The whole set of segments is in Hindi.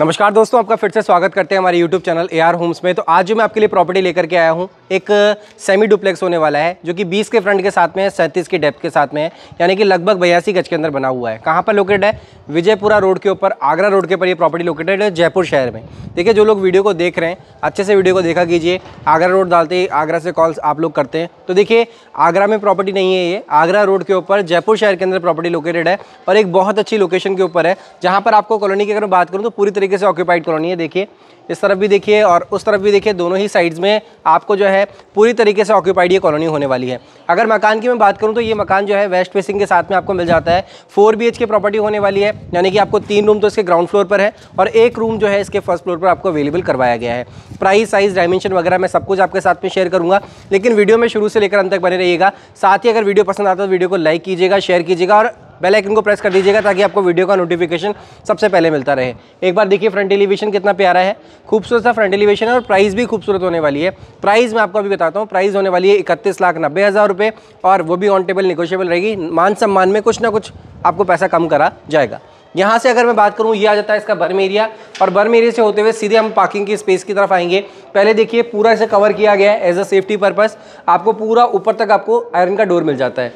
नमस्कार दोस्तों, आपका फिर से स्वागत करते हैं हमारे YouTube channel A R homes में। तो आज जो मैं आपके लिए प्रॉपर्टी लेकर के आया हूँ। एक सेमी डुप्लेक्स होने वाला है, जो कि 20 के फ्रंट के साथ में है, सैंतीस की डेप्थ के साथ में है, यानी कि लगभग बयासी गज के अंदर बना हुआ है। कहाँ पर लोकेटेड है? विजयपुरा रोड के ऊपर, आगरा रोड के ऊपर ये प्रॉपर्टी लोकेटेड है, जयपुर शहर में। देखिए, जो लोग वीडियो को देख रहे हैं, अच्छे से वीडियो को देखा कीजिए। आगरा रोड डालते ही आगरा से कॉल्स आप लोग करते हैं। तो देखिए, आगरा में प्रॉपर्टी नहीं है ये। आगरा रोड के ऊपर, जयपुर शहर के अंदर प्रॉपर्टी लोकेटेड है, और एक बहुत अच्छी लोकेशन के ऊपर है, जहाँ पर आपको कॉलोनी की अगर बात करूँ तो पूरी तरीके से ऑक्यूपाइड कॉलोनी है, देखिए। इस तरफ़ भी देखिए और उस तरफ़ भी देखिए, दोनों ही साइड्स में आपको जो है पूरी तरीके से ऑक्यूपाइड ये कॉलोनी होने वाली है। अगर मकान की मैं बात करूँ तो ये मकान जो है वेस्ट फेसिंग के साथ में आपको मिल जाता है। फोर बी की प्रॉपर्टी होने वाली है, यानी कि आपको तीन रूम तो इसके ग्राउंड फ्लोर पर है और एक रूम जो है इसके फ़र्स्ट फ्लोर पर आपको अवेलेबल करवाया गया है। प्राइस साइज़ डायमेंशन वगैरह मैं सब कुछ आपके साथ में शेयर करूँगा, लेकिन वीडियो में शुरू से लेकर अंत तक बने रहिएगा। साथ ही अगर वीडियो पसंद आता है तो वीडियो को लाइक कीजिएगा शेयर कीजिएगा और बेल आइकन को प्रेस कर दीजिएगा ताकि आपको वीडियो का नोटिफिकेशन सबसे पहले मिलता रहे। एक बार देखिए फ्रंट एलिवेशन कितना प्यारा है। खूबसूरत सा फ्रंट एलिवेशन है और प्राइस भी खूबसूरत होने वाली है। प्राइस मैं आपको अभी बताता हूँ प्राइस होने वाली है इकतीस लाख नब्बे हज़ार रुपये और वो भी ऑन टेबल निगोशियबल रहेगी। मान सम्मान में कुछ ना कुछ आपको पैसा कम करा जाएगा। यहाँ से अगर मैं बात करूँ, ये आ जाता है इसका बर्म एरिया और बर्म एरिया से होते हुए सीधे हम पार्किंग की स्पेस की तरफ़ आएँगे। पहले देखिए, पूरा इसे कवर किया गया है एज अ सेफ्टी पर्पस आपको पूरा ऊपर तक आपको आयरन का डोर मिल जाता है।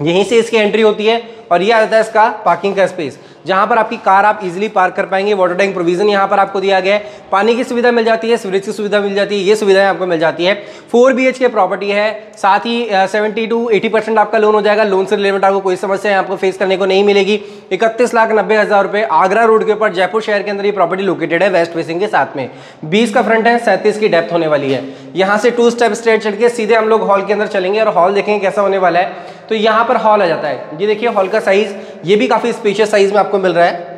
यहीं से इसकी एंट्री होती है और ये आ जाता है इसका पार्किंग का स्पेस जहाँ पर आपकी कार आप इजीली पार्क कर पाएँगे। वाटर टैंक प्रोविज़न यहाँ पर आपको दिया गया है। पानी की सुविधा मिल जाती है सीवरेज की सुविधा मिल जाती है, ये सुविधाएँ आपको मिल जाती है। फोर बीएच के प्रॉपर्टी है। साथ ही सेवेंटी टू एटी परसेंट आपका लोन हो जाएगा। लोन से रिलेटेड आपको कोई समस्या आपको फेस करने को नहीं मिलेगी। इकतीस लाख नब्बे हज़ार रुपये आगरा रोड के ऊपर जयपुर शहर के अंदर ये प्रॉपर्टी लोकेटेड है वेस्ट फेसिंग के साथ में। बीस का फ्रंट है, सैंतीस की डेप्थ होने वाली है। यहाँ से टू स्टेप स्ट्रेट चढ़ के सीधे हम लोग हॉल के अंदर चलेंगे और हॉल देखेंगे कैसा होने वाला है। तो यहाँ पर हॉल आ जाता है। ये देखिए, हॉल का साइज़ ये भी काफ़ी स्पेशियस साइज़ में आपको मिल रहा है।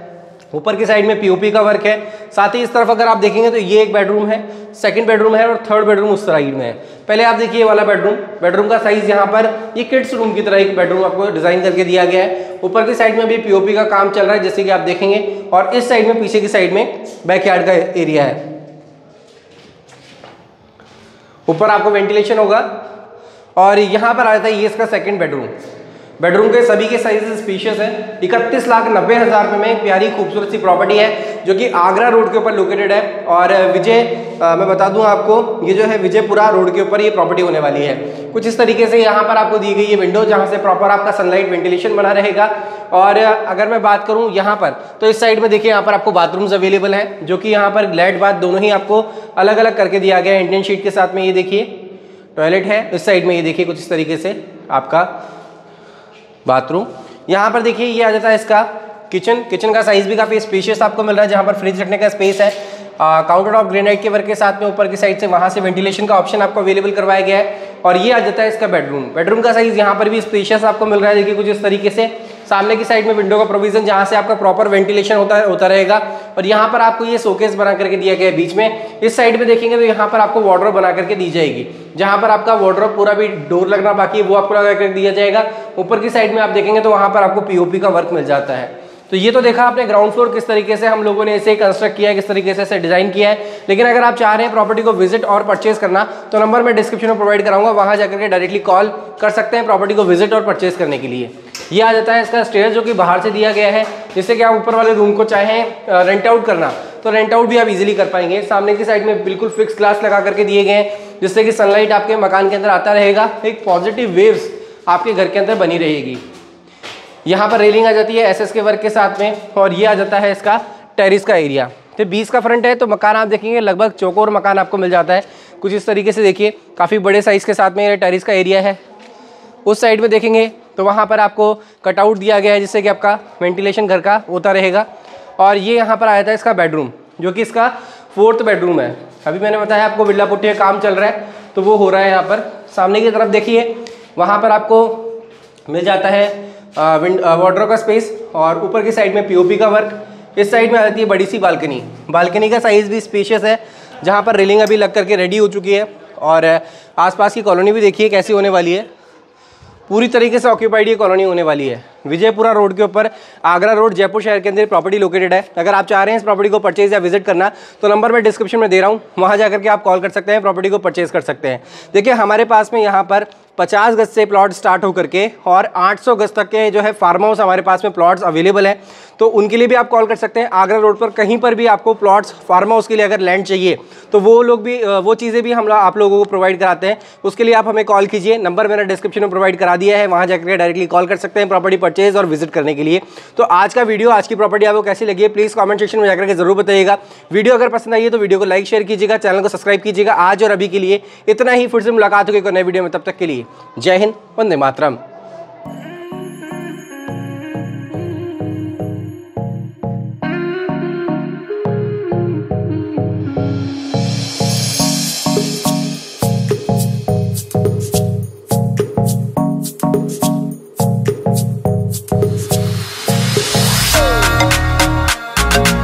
ऊपर की साइड में पीओपी का वर्क है। साथ ही इस तरफ़ अगर आप देखेंगे तो ये एक बेडरूम है सेकंड बेडरूम है और थर्ड बेडरूम उस साइड में है। पहले आप देखिए वाला बेडरूम बेडरूम का साइज़ यहाँ पर ये किड्स रूम की तरह एक बेडरूम आपको डिज़ाइन करके दिया गया है। ऊपर की साइड में भी पीओपी का काम चल रहा है, जैसे कि आप देखेंगे, और इस साइड में, पीछे की साइड में बैकयार्ड का एरिया है। ऊपर आपको वेंटिलेशन होगा। और यहाँ पर आ जाता है, ये इसका सेकंड बेडरूम बेडरूम के सभी के साइज़ स्पीशियस है। इकतीस लाख नब्बे हज़ार रुपये में एक प्यारी खूबसूरत सी प्रॉपर्टी है, जो कि आगरा रोड के ऊपर लोकेटेड है। और विजय मैं बता दूँ आपको, ये जो है विजयपुरा रोड के ऊपर ये प्रॉपर्टी होने वाली है। कुछ इस तरीके से यहाँ पर आपको दी गई है विंडो जहाँ से प्रॉपर आपका सनलाइट वेंटिलेशन बना रहेगा। और अगर मैं बात करूँ यहाँ पर तो इस साइड में देखिए, यहाँ पर आपको बाथरूम्स अवेलेबल हैं, जो कि यहाँ पर लेट बाथ दोनों ही आपको अलग अलग करके दिया गया है। इंडियन शीट के साथ में ये देखिए। टॉयलेट है। इस साइड में ये देखिए कुछ इस तरीके से आपका बाथरूम। यहाँ पर देखिए ये आ जाता है इसका किचन। किचन का साइज़ भी काफ़ी स्पेशियस आपको मिल रहा है, जहाँ पर फ्रिज रखने का स्पेस है। काउंटर टॉप ग्रेनाइट के वर्क के साथ में ऊपर की साइड से वहाँ से वेंटिलेशन का ऑप्शन आपको अवेलेबल करवाया गया है। और ये आ जाता है इसका बेडरूम बेडरूम का साइज़ यहाँ पर भी स्पेशियस आपको मिल रहा है। देखिए कुछ इस तरीके से सामने की साइड में विंडो का प्रोविज़न जहाँ से आपका प्रॉपर वेंटिलेशन होता होता रहेगा। और यहाँ पर आपको ये शोकेस बना करके दिया गया है बीच में। इस साइड में देखेंगे तो यहाँ पर आपको वार्डरोब बना करके दी जाएगी। जहाँ पर आपका वार्डरोब पूरा भी डोर लगना बाकी है, वो आपको लगा करके दिया जाएगा। ऊपर की साइड में आप देखेंगे तो वहाँ पर आपको पीओपी का वर्क मिल जाता है। तो ये तो देखा आपने ग्राउंड फ्लोर किस तरीके से हम लोगों ने इसे कंस्ट्रक्ट किया है, किस तरीके से इसे डिज़ाइन किया है। लेकिन अगर आप चाह रहे हैं प्रॉपर्टी को विज़िट और परचेज करना तो नंबर मैं डिस्क्रिप्शन में प्रोवाइड कराऊँगा। वहाँ जाकर के डायरेक्टली कॉल कर सकते हैं प्रॉपर्टी को विज़िट और परचेज करने के लिए। ये आ जाता है इसका स्टेयर जो कि बाहर से दिया गया है। जिससे कि आप ऊपर वाले रूम को चाहें रेंट आउट करना तो रेंट आउट भी आप इजीली कर पाएँगे। सामने की साइड में बिल्कुल फिक्स ग्लास लगा करके दिए गए हैं, जिससे कि सनलाइट आपके मकान के अंदर आता रहेगा। एक पॉजिटिव वेव्स आपके घर के अंदर बनी रहेगी। यहाँ पर रेलिंग आ जाती है एसएस के वर्क के साथ में, और ये आ जाता है इसका टेरिस का एरिया तो बीस का फ्रंट है तो मकान आप देखेंगे, लगभग चौकोर मकान आपको मिल जाता है। कुछ इस तरीके से देखिए, काफ़ी बड़े साइज़ के साथ में टेरिस का एरिया है। उस साइड में देखेंगे तो वहाँ पर आपको कटआउट दिया गया है जिससे कि आपका वेंटिलेशन घर का होता रहेगा। और ये यहाँ पर आया था इसका बेडरूम जो कि इसका फोर्थ बेडरूम है। अभी मैंने बताया आपको बिल्ला पुट्टी का काम चल रहा है तो वो हो रहा है यहाँ पर। सामने की तरफ़ देखिए, वहाँ पर आपको मिल जाता है वार्डरोब का स्पेस और ऊपर की साइड में पीओपी का वर्क इस साइड में आ जाती है बड़ी सी बालकनी बालकनी का साइज़ भी स्पेशियस है, जहाँ पर रेलिंग अभी लग करके रेडी हो चुकी है। और आसपास की कॉलोनी भी देखिए कैसी होने वाली है। पूरी तरीके से ऑक्यूपाइड ये कॉलोनी होने वाली है। विजयपुरा रोड के ऊपर, आगरा रोड जयपुर शहर के अंदर प्रॉपर्टी लोकेटेड है। अगर आप चाह रहे हैं इस प्रॉपर्टी को परचेज या विज़िट करना तो नंबर मैं डिस्क्रिप्शन में दे रहा हूँ। वहाँ जाकर के आप कॉल कर सकते हैं प्रॉपर्टी को परचेज कर सकते हैं। देखिए, हमारे पास में यहाँ पर 50 गज से प्लॉट स्टार्ट होकर के और 800 गज तक के जो है फार्म हाउस हमारे पास में प्लॉट्स अवेलेबल है। तो उनके लिए भी आप कॉल कर सकते हैं। आगरा रोड पर कहीं पर भी आपको प्लॉट्स, फार्म हाउस के लिए अगर लैंड चाहिए तो वो लोग भी वो चीज़ें भी हम आप लोगों को प्रोवाइड कराते हैं। उसके लिए आप हमें कॉल कीजिए। नंबर मैंने डिस्क्रिप्शन में प्रोवाइड करा दिया है। वहाँ जाकर डायरेक्टली कॉल कर सकते हैं प्रॉपर्टी परचेज और विज़िट करने के लिए। तो आज का वीडियो आज की प्रॉपर्टी आपको कैसी लगी है प्लीज़ कॉमेंट सेक्शन में जाकर के ज़रूर बताइएगा। वीडियो अगर पसंद आई है तो वीडियो को लाइक शेयर कीजिएगा चैनल को सब्सक्राइब कीजिएगा। आज और अभी के लिए इतना ही। फिर से मुलाकात होगी एक नए वीडियो में। तब तक के लिए जय हिंद, वंदे मातरम।